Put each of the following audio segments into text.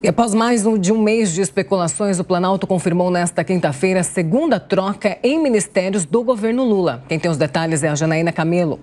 E após mais de um mês de especulações, o Planalto confirmou nesta quinta-feira a segunda troca em ministérios do governo Lula. Quem tem os detalhes é a Janaína Camelo.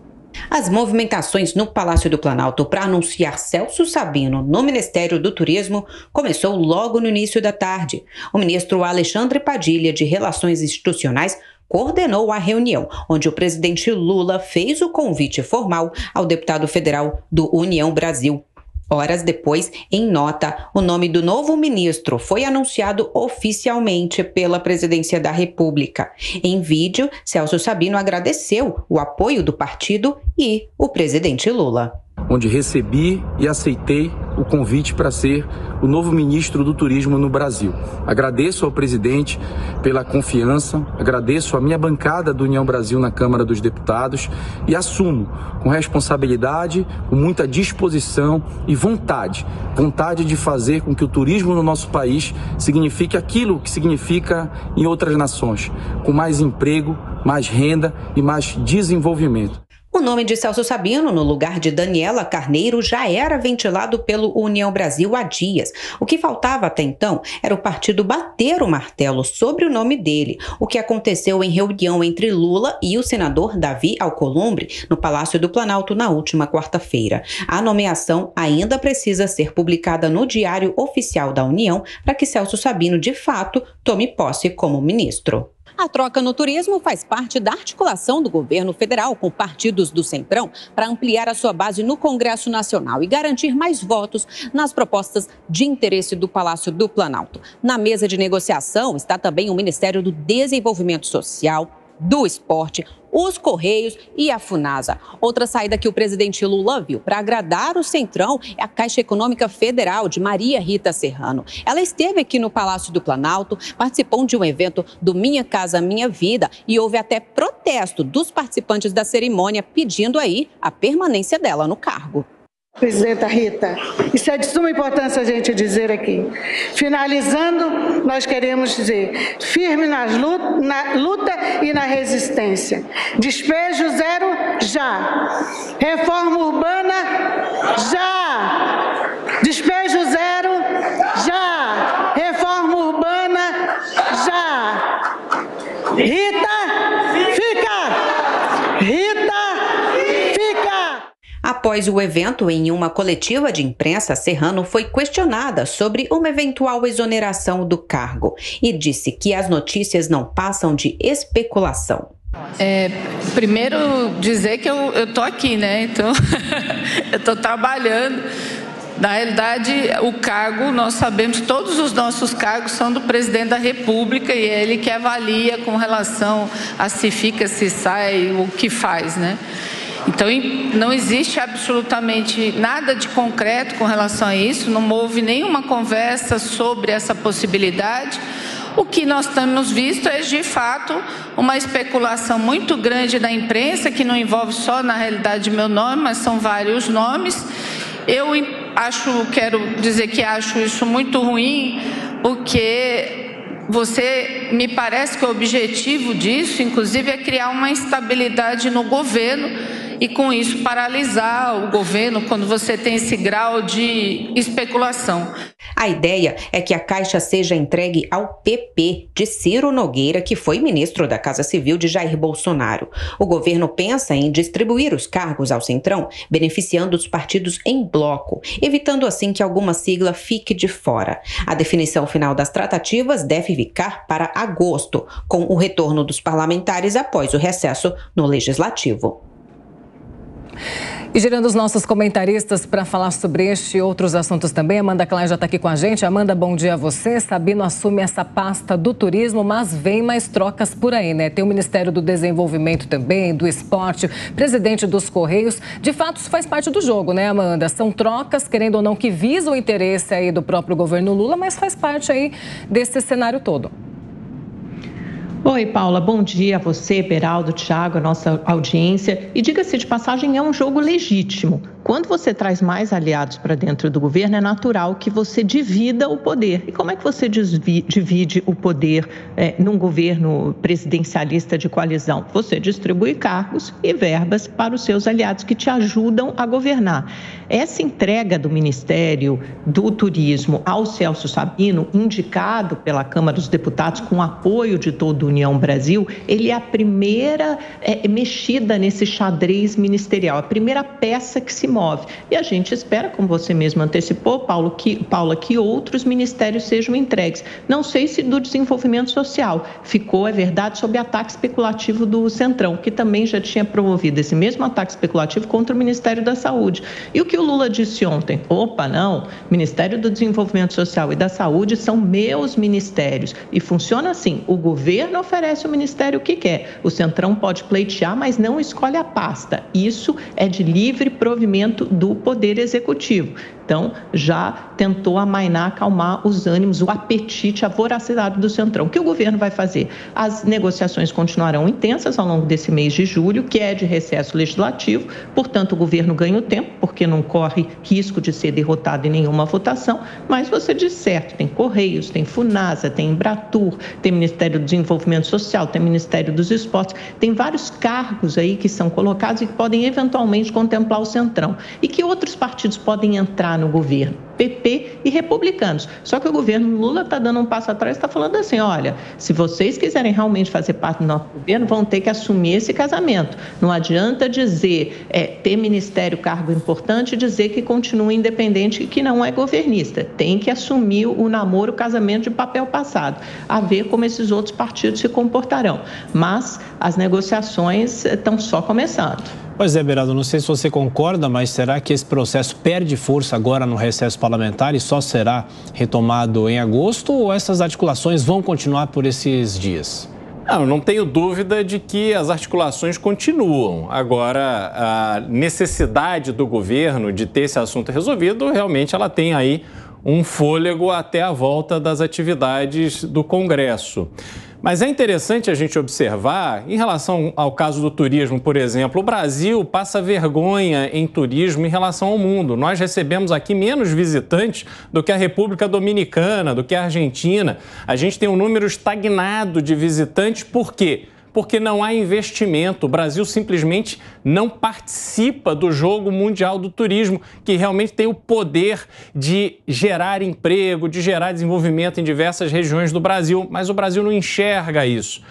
As movimentações no Palácio do Planalto para anunciar Celso Sabino no Ministério do Turismo começou logo no início da tarde. O ministro Alexandre Padilha, de Relações Institucionais, coordenou a reunião, onde o presidente Lula fez o convite formal ao deputado federal do União Brasil, Horas depois, em nota, o nome do novo ministro foi anunciado oficialmente pela Presidência da República. Em vídeo, Celso Sabino agradeceu o apoio do partido e o presidente Lula onde recebi e aceitei o convite para ser o novo ministro do Turismo no Brasil. Agradeço ao presidente pela confiança, agradeço à minha bancada do União Brasil na Câmara dos Deputados e assumo com responsabilidade, com muita disposição e vontade, vontade de fazer com que o turismo no nosso país signifique aquilo que significa em outras nações, com mais emprego, mais renda e mais desenvolvimento. Nome de Celso Sabino no lugar de Daniela Carneiro já era ventilado pelo União Brasil há dias. O que faltava até então era o partido bater o martelo sobre o nome dele, o que aconteceu em reunião entre Lula e o senador Davi Alcolumbre no Palácio do Planalto na última quarta-feira. A nomeação ainda precisa ser publicada no Diário Oficial da União para que Celso Sabino, de fato, tome posse como ministro. A troca no turismo faz parte da articulação do governo federal com partidos do Centrão para ampliar a sua base no Congresso Nacional e garantir mais votos nas propostas de interesse do Palácio do Planalto. Na mesa de negociação está também o Ministério do Desenvolvimento Social, do esporte, os Correios e a Funasa. Outra saída que o presidente Lula viu para agradar o Centrão é a Caixa Econômica Federal de Maria Rita Serrano. Ela esteve aqui no Palácio do Planalto, participou de um evento do Minha Casa Minha Vida e houve até protesto dos participantes da cerimônia pedindo aí a permanência dela no cargo. Presidenta Rita, isso é de suma importância a gente dizer aqui. Finalizando, nós queremos dizer, firme luta, na luta e na resistência. Despejo zero, já. Reforma urbana, já. Despejo zero, já. Reforma urbana, já. Rita, fica! Rita, Após o evento, em uma coletiva de imprensa, Serrano foi questionada sobre uma eventual exoneração do cargo e disse que as notícias não passam de especulação. É, primeiro dizer que eu estou aqui, né? Então, eu estou trabalhando. Na realidade, o cargo, nós sabemos, todos os nossos cargos são do presidente da República e é ele que avalia com relação a se fica, se sai, o que faz, né? Então, não existe absolutamente nada de concreto com relação a isso, não houve nenhuma conversa sobre essa possibilidade. O que nós temos visto é, de fato, uma especulação muito grande da imprensa, que não envolve só, na realidade, meu nome, mas são vários nomes. Eu acho, quero dizer que acho isso muito ruim, porque você me parece que o objetivo disso, inclusive, é criar uma instabilidade no governo e com isso paralisar o governo quando você tem esse grau de especulação. A ideia é que a Caixa seja entregue ao PP de Ciro Nogueira, que foi ministro da Casa Civil de Jair Bolsonaro. O governo pensa em distribuir os cargos ao Centrão, beneficiando os partidos em bloco, evitando assim que alguma sigla fique de fora. A definição final das tratativas deve ficar para agosto, com o retorno dos parlamentares após o recesso no legislativo. E girando os nossos comentaristas para falar sobre este e outros assuntos também, Amanda Klein já está aqui com a gente. Amanda, bom dia a você. Sabino assume essa pasta do turismo, mas vem mais trocas por aí, né? Tem o Ministério do Desenvolvimento também, do Esporte, presidente dos Correios. De fato, isso faz parte do jogo, né, Amanda? São trocas, querendo ou não, que visam o interesse aí do próprio governo Lula, mas faz parte aí desse cenário todo. Oi, Paula, bom dia a você, Beraldo, Thiago, a nossa audiência. E diga-se de passagem, é um jogo legítimo. Quando você traz mais aliados para dentro do governo, é natural que você divida o poder. E como é que você divide o poder é, num governo presidencialista de coalizão? Você distribui cargos e verbas para os seus aliados que te ajudam a governar. Essa entrega do Ministério do Turismo ao Celso Sabino, indicado pela Câmara dos Deputados com apoio de toda a União Brasil, ele é a primeira é, mexida nesse xadrez ministerial, a primeira peça que se move. E a gente espera, como você mesmo antecipou, Paulo, que, Paula, que outros ministérios sejam entregues. Não sei se do desenvolvimento social ficou, é verdade, sob ataque especulativo do Centrão, que também já tinha promovido esse mesmo ataque especulativo contra o Ministério da Saúde. E o que o Lula disse ontem? Opa, não, Ministério do Desenvolvimento Social e da Saúde são meus ministérios. E funciona assim: o governo oferece o ministério que quer. O Centrão pode pleitear, mas não escolhe a pasta. Isso é de livre provimento do Poder Executivo. Então, já tentou amainar, acalmar os ânimos, o apetite, a voracidade do Centrão. O que o governo vai fazer? As negociações continuarão intensas ao longo desse mês de julho, que é de recesso legislativo, portanto, o governo ganha o tempo, porque não corre risco de ser derrotado em nenhuma votação, mas você diz certo, tem Correios, tem Funasa, tem Embratur, tem Ministério do Desenvolvimento Social, tem Ministério dos Esportes, tem vários cargos aí que são colocados e que podem eventualmente contemplar o Centrão. E que outros partidos podem entrar no governo, PP e republicanos. Só que o governo Lula está dando um passo atrás, está falando assim: olha, se vocês quiserem realmente fazer parte do nosso governo, vão ter que assumir esse casamento. Não adianta dizer, é, ter ministério, cargo importante, dizer que continua independente e que não é governista. Tem que assumir o namoro, o casamento de papel passado, a ver como esses outros partidos se comportarão. Mas as negociações estão só começando. Pois é, Beraldo, não sei se você concorda, mas será que esse processo perde força agora no recesso parlamentar e só será retomado em agosto ou essas articulações vão continuar por esses dias? Não, não tenho dúvida de que as articulações continuam. Agora, a necessidade do governo de ter esse assunto resolvido, realmente ela tem aí um fôlego até a volta das atividades do Congresso. Mas é interessante a gente observar, em relação ao caso do turismo, por exemplo, o Brasil passa vergonha em turismo em relação ao mundo. Nós recebemos aqui menos visitantes do que a República Dominicana, do que a Argentina. A gente tem um número estagnado de visitantes, por quê? Porque não há investimento. O Brasil simplesmente não participa do jogo mundial do turismo, que realmente tem o poder de gerar emprego, de gerar desenvolvimento em diversas regiões do Brasil, mas o Brasil não enxerga isso.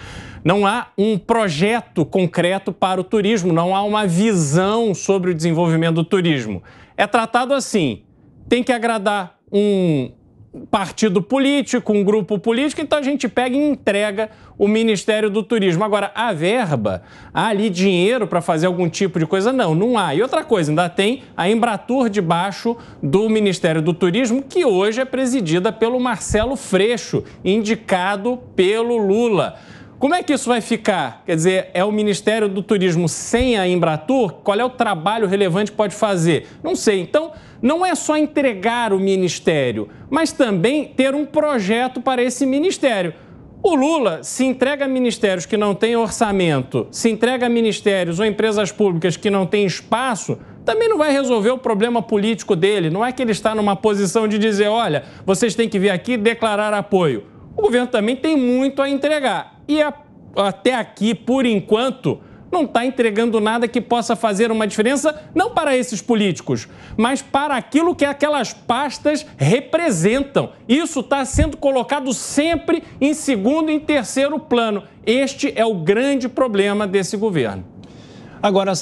Não há um projeto concreto para o turismo, não há uma visão sobre o desenvolvimento do turismo. É tratado assim: tem que agradar um partido político, um grupo político, então a gente pega e entrega o Ministério do Turismo. Agora, a verba, há ali dinheiro para fazer algum tipo de coisa? Não, não há. E outra coisa, ainda tem a Embratur debaixo do Ministério do Turismo, que hoje é presidida pelo Marcelo Freixo, indicado pelo Lula. Como é que isso vai ficar? Quer dizer, é o Ministério do Turismo sem a Embratur? Qual é o trabalho relevante que pode fazer? Não sei. Então, não é só entregar o ministério, mas também ter um projeto para esse ministério. O Lula se entrega a ministérios que não têm orçamento, se entrega a ministérios ou empresas públicas que não têm espaço, também não vai resolver o problema político dele. Não é que ele está numa posição de dizer, olha, vocês têm que vir aqui declarar apoio. O governo também tem muito a entregar. E a, até aqui, por enquanto, não está entregando nada que possa fazer uma diferença, não para esses políticos, mas para aquilo que aquelas pastas representam. Isso está sendo colocado sempre em segundo e em terceiro plano. Este é o grande problema desse governo. Agora,